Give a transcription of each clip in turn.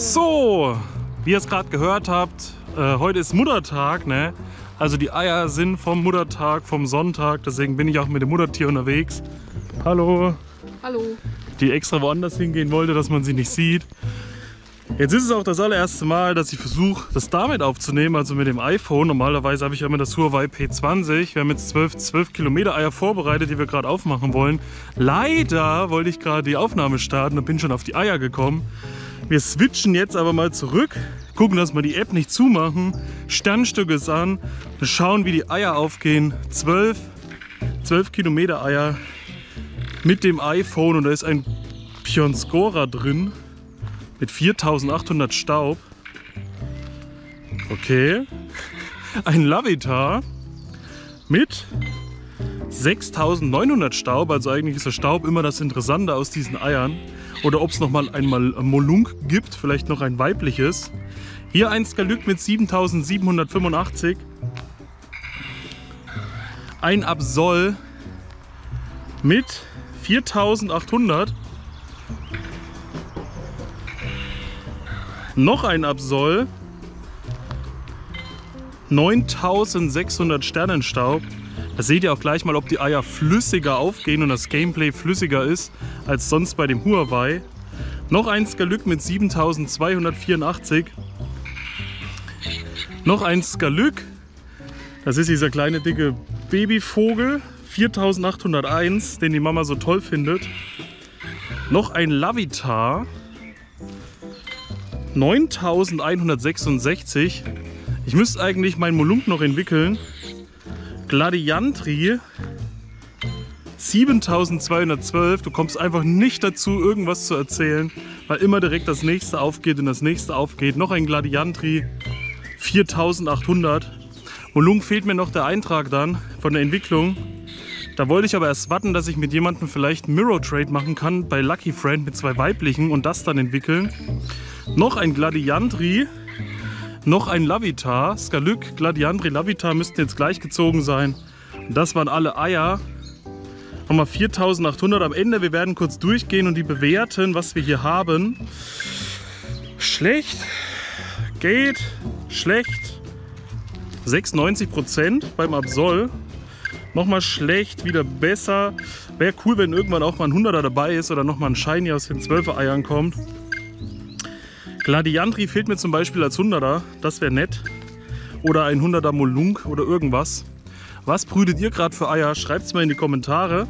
So, wie ihr es gerade gehört habt, äh, heute ist Muttertag, ne? Also die Eier sind vom Muttertag, vom Sonntag, deswegen bin ich auch mit dem Muttertier unterwegs. Hallo. Hallo. Die extra woanders hingehen wollte, dass man sie nicht sieht. Jetzt ist es auch das allererste Mal, dass ich versuche, das damit aufzunehmen, also mit dem iPhone. Normalerweise habe ich ja immer das Huawei P20. Wir haben jetzt 12, 12 Kilometer Eier vorbereitet, die wir gerade aufmachen wollen. Leider wollte ich gerade die Aufnahme starten und bin schon auf die Eier gekommen. Wir switchen jetzt aber mal zurück, gucken, dass wir die App nicht zumachen, Sternstück ist an schauen, wie die Eier aufgehen. 12, 12 Kilometer Eier mit dem iPhone und da ist ein Pionscora drin mit 4800 Staub. Okay. Ein Lavitar mit 6900 Staub. Also eigentlich ist der Staub immer das Interessante aus diesen Eiern. Oder ob es nochmal einmal Molunk gibt, vielleicht noch ein weibliches. Hier ein Skalyk mit 7785. Ein Absol mit 4800. Noch ein Absol. 9600 Sternenstaub. Da seht ihr auch gleich mal, ob die Eier flüssiger aufgehen und das Gameplay flüssiger ist als sonst bei dem Huawei. Noch ein Skalyk mit 7284. Noch ein Skalyk. Das ist dieser kleine dicke Babyvogel. 4801, den die Mama so toll findet. Noch ein Lavitar. 9166. Ich müsste eigentlich meinen Molump noch entwickeln. Gladiantri 7212. Du kommst einfach nicht dazu, irgendwas zu erzählen, weil immer direkt das nächste aufgeht und das nächste aufgeht. Noch ein Gladiantri 4800. Molung fehlt mir noch der Eintrag dann von der Entwicklung. Da wollte ich aber erst warten, dass ich mit jemandem vielleicht Mirror Trade machen kann bei Lucky Friend mit zwei weiblichen und das dann entwickeln. Noch ein Gladiantri, noch ein Lavitar. Skalyk, Gladiantri, Lavitar müssten jetzt gleich gezogen sein. Und das waren alle Eier. Nochmal 4800 am Ende. Wir werden kurz durchgehen und die bewerten, was wir hier haben. Schlecht, geht, schlecht. 96% beim Absol. Nochmal schlecht, wieder besser. Wäre cool, wenn irgendwann auch mal ein 100er dabei ist oder nochmal ein Shiny aus den 12er Eiern kommt. Gladiantri fehlt mir zum Beispiel als 100er. Das wäre nett. Oder ein 100er Molunk oder irgendwas. Was brütet ihr gerade für Eier? Schreibt es mal in die Kommentare.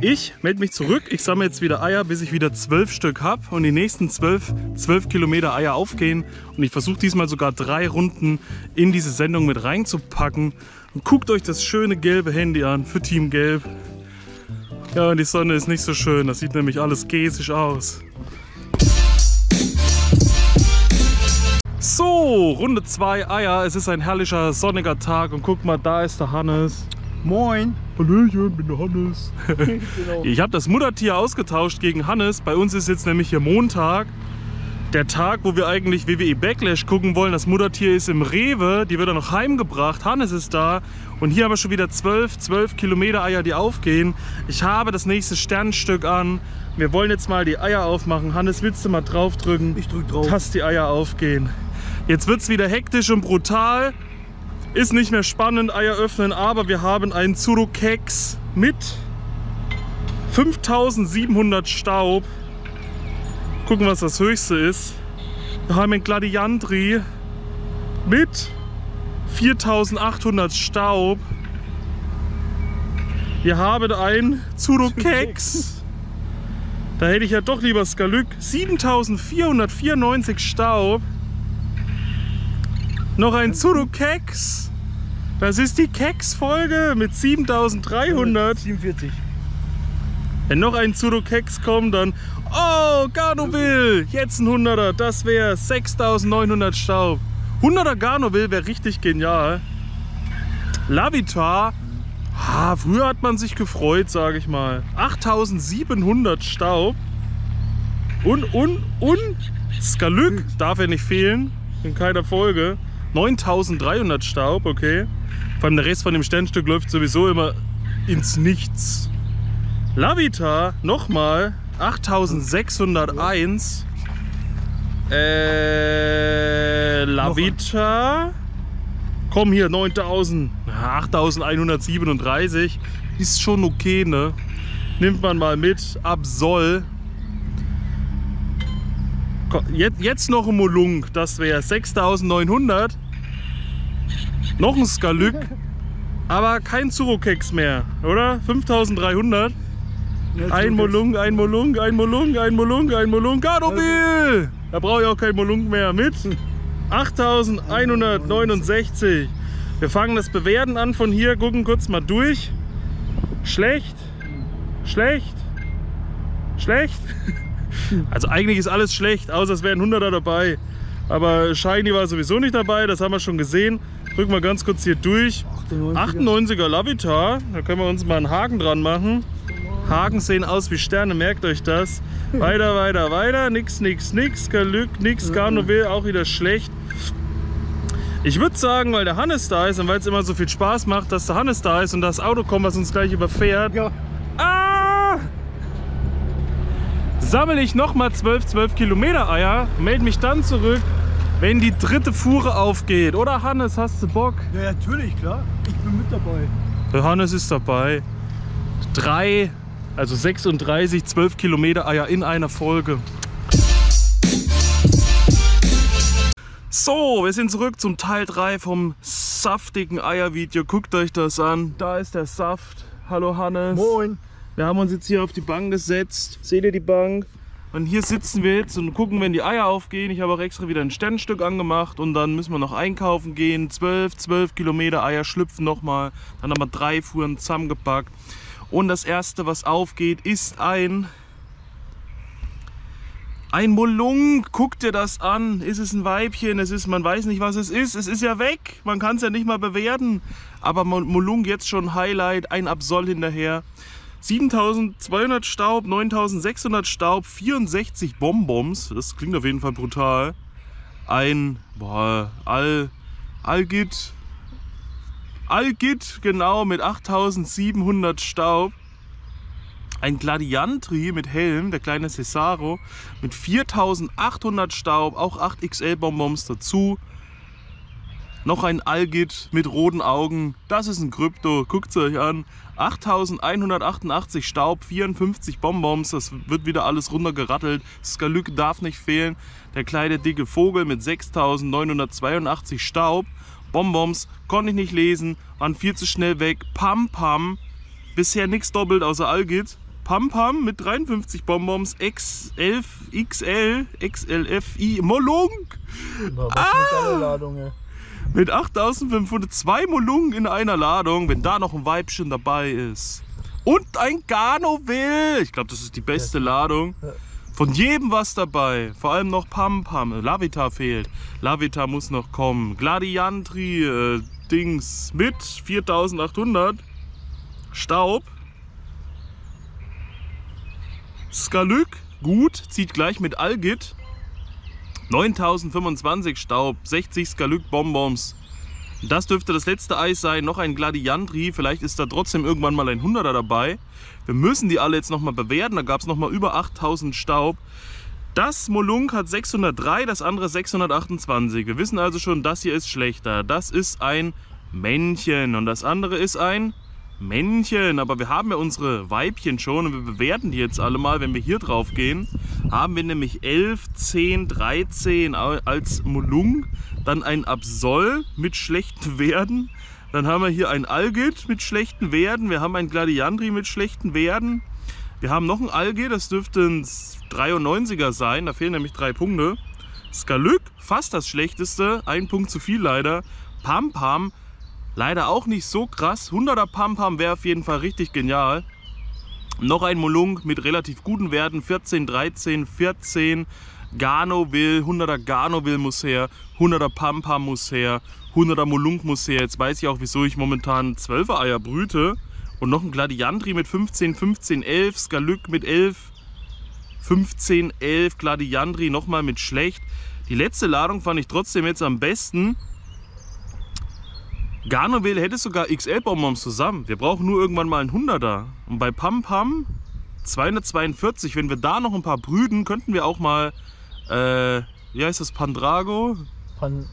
Ich melde mich zurück. Ich sammle jetzt wieder Eier, bis ich wieder zwölf Stück habe und die nächsten zwölf, zwölf Kilometer Eier aufgehen. Und ich versuche diesmal sogar drei Runden in diese Sendung mit reinzupacken. Und guckt euch das schöne gelbe Handy an für Team Gelb. Ja, und die Sonne ist nicht so schön. Das sieht nämlich alles gesisch aus. So, Runde 2 Eier. Es ist ein herrlicher sonniger Tag und guck mal, da ist der Hannes. Moin. Hallöchen, bin der Hannes. genau. Ich habe das Muttertier ausgetauscht gegen Hannes. Bei uns ist jetzt nämlich hier Montag. Der Tag, wo wir eigentlich WWE Backlash gucken wollen. Das Muttertier ist im Rewe. Die wird dann noch heimgebracht. Hannes ist da. Und hier haben wir schon wieder 12, 12 Kilometer Eier, die aufgehen. Ich habe das nächste Sternstück an. Wir wollen jetzt mal die Eier aufmachen. Hannes, willst du mal draufdrücken? Ich drück drauf. Dass die Eier aufgehen. Jetzt wird es wieder hektisch und brutal. Ist nicht mehr spannend, Eier öffnen, aber wir haben einen Zuru-Keks mit 5700 Staub. Gucken, was das höchste ist. Wir haben einen Gladiantri mit 4800 Staub. Wir haben einen Zuru-Keks. Da hätte ich ja doch lieber Skalyk. 7494 Staub. Noch ein Zuru Keks. Das ist die Keks-Folge mit 7300. 47. Wenn noch ein Zuru Keks kommt, dann. Oh, Garnoville! Jetzt ein 100er. Das wäre 6900 Staub. 100er Garnoville wäre richtig genial. Lavitar. Ha, früher hat man sich gefreut, sage ich mal. 8700 Staub. Und, und, und. Skalyk darf ja nicht fehlen. In keiner Folge. 9300 Staub, okay. Vor allem der Rest von dem Sternstück läuft sowieso immer ins Nichts. Lavita, nochmal, 8601. Äh, Lavita. Komm hier, 9000. 8137. Ist schon okay, ne? Nimmt man mal mit. Absol. Jetzt, jetzt noch ein Molung. Das wäre 6900. Noch ein Skalyk. Aber kein Zurokex mehr, oder? 5300. Ein Molung, ein Molung, ein Molung, ein Molung, ein Molung. Gardobil! Da brauche ich auch kein Molung mehr mit. 8169. Wir fangen das Bewerten an von hier, gucken kurz mal durch. Schlecht, schlecht, schlecht. Also eigentlich ist alles schlecht, außer es wären 100er dabei. Aber Shiny war sowieso nicht dabei, das haben wir schon gesehen. Drücken wir ganz kurz hier durch. 98er, 98er Lavita, da können wir uns mal einen Haken dran machen. Haken sehen aus wie Sterne, merkt euch das. Weiter, weiter, weiter. Nix, nix, nix. Galück, nix. Garnoville, auch wieder schlecht. Ich würde sagen, weil der Hannes da ist und weil es immer so viel Spaß macht, dass der Hannes da ist und das Auto kommt, was uns gleich überfährt. Ja. Ah! Sammle ich nochmal 12, 12 Kilometer Eier, melde mich dann zurück, wenn die dritte Fuhre aufgeht. Oder Hannes, hast du Bock? Ja, natürlich, klar. Ich bin mit dabei. Der Hannes ist dabei. Drei also 36, 12 Kilometer Eier in einer Folge. So, wir sind zurück zum Teil 3 vom saftigen Eiervideo. Guckt euch das an. Da ist der Saft. Hallo Hannes. Moin. Wir haben uns jetzt hier auf die Bank gesetzt. Seht ihr die Bank? Und hier sitzen wir jetzt und gucken, wenn die Eier aufgehen. Ich habe auch extra wieder ein Sternstück angemacht und dann müssen wir noch einkaufen gehen. 12, 12 Kilometer Eier schlüpfen nochmal. Dann haben wir drei Fuhren zusammengepackt. Und das erste, was aufgeht, ist ein ein Molung. Guck dir das an. Ist es ein Weibchen? Es ist, man weiß nicht, was es ist. Es ist ja weg. Man kann es ja nicht mal bewerten. Aber Molung jetzt schon Highlight. Ein Absol hinterher. 7200 Staub, 9600 Staub, 64 Bonbons. Das klingt auf jeden Fall brutal. Ein Algit Algit, genau, mit 8700 Staub. Ein Gladiantri mit Helm, der kleine Cesaro, mit 4800 Staub, auch 8 XL-Bonbons dazu. Noch ein Algit mit roten Augen, das ist ein Krypto, guckt es euch an. 8188 Staub, 54 Bonbons, das wird wieder alles runtergerattelt. Skalyk darf nicht fehlen. Der kleine dicke Vogel mit 6982 Staub Bonbons, konnte ich nicht lesen, waren viel zu schnell weg. Pam Pam, bisher nichts doppelt außer Algit. Pam Pam mit 53 Bonbons, X11, XL, XLFI, Molung. ah, mit 8500, zwei Molungen in einer Ladung, wenn da noch ein Weibchen dabei ist. Und ein Garnoville. Ich glaube, das ist die beste Ladung. Von jedem was dabei. Vor allem noch Pam Pam. Lavita fehlt. Lavita muss noch kommen. Gladiantri äh, Dings mit 4800. Staub. Skalyk, gut, zieht gleich mit Algit. 9025 Staub, 60 Skalyk Bonbons. Das dürfte das letzte Eis sein. Noch ein Gladiantri. Vielleicht ist da trotzdem irgendwann mal ein 100er dabei. Wir müssen die alle jetzt nochmal bewerten. Da gab es nochmal über 8000 Staub. Das Molunk hat 603, das andere 628. Wir wissen also schon, das hier ist schlechter. Das ist ein Männchen und das andere ist ein Männchen. Aber wir haben ja unsere Weibchen schon und wir bewerten die jetzt alle mal. Wenn wir hier drauf gehen, haben wir nämlich 11, 10, 13 als Molung. Dann ein Absol mit schlechten Werten. Dann haben wir hier ein Algit mit schlechten Werten. Wir haben ein Gladiandri mit schlechten Werten. Wir haben noch ein Alge, das dürfte ein 93er sein. Da fehlen nämlich drei Punkte. Skalyk, fast das schlechteste. Ein Punkt zu viel leider. Pam Pam, leider auch nicht so krass. 100er Pam Pam wäre auf jeden Fall richtig genial. Noch ein Molung mit relativ guten Werten. 14, 13, 14. Garnoville, 100er Garnoville muss her, 100er Pampa muss her, 100er Molunk muss her. Jetzt weiß ich auch, wieso ich momentan 12er Eier brüte. Und noch ein Gladiantri mit 15, 15, 11, Skalyk mit 11, 15, 11, Gladiantri nochmal mit schlecht. Die letzte Ladung fand ich trotzdem jetzt am besten. Garnoville hätte sogar XL-Bonbons zusammen. Wir brauchen nur irgendwann mal einen 100er. Und bei Pam Pam 242, wenn wir da noch ein paar brüden, könnten wir auch mal äh, wie heißt das, Pandrago? Pan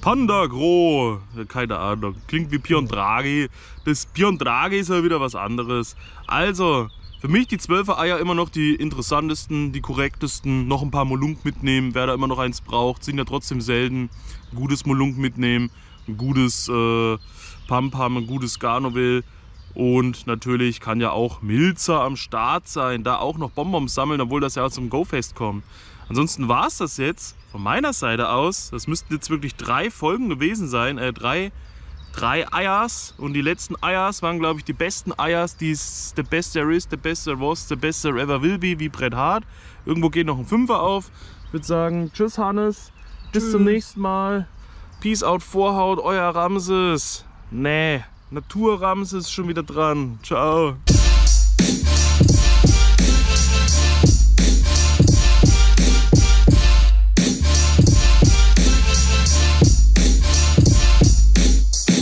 Pandagro, keine Ahnung, klingt wie Pion Draghi. Das Pion Draghi ist ja wieder was anderes. Also, für mich die 12er Eier immer noch die interessantesten, die korrektesten. Noch ein paar Molunk mitnehmen, wer da immer noch eins braucht. Sind ja trotzdem selten. Gutes Molunk mitnehmen, ein gutes äh, Pampam, ein gutes Garnovel. Und natürlich kann ja auch Milzer am Start sein, da auch noch Bonbons sammeln, obwohl das ja zum Go-Fest kommt. Ansonsten war es das jetzt von meiner Seite aus. Das müssten jetzt wirklich drei Folgen gewesen sein, äh, drei, drei Eiers. Und die letzten Eiers waren, glaube ich, die besten Eiers, die es the best there is, the best there was, the best there ever will be, wie Bret Hart. Irgendwo geht noch ein Fünfer auf. Ich würde sagen, tschüss Hannes, bis zum nächsten Mal. Peace out Vorhaut, euer Ramses. Nee, Natur Ramses schon wieder dran. Ciao.